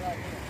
Right here.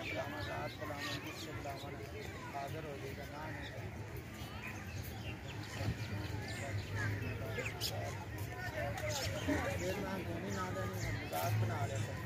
रात गुलाम से गुलाम हाजिर हो जाएगा नाम है नाम धोनी नाम बना रहे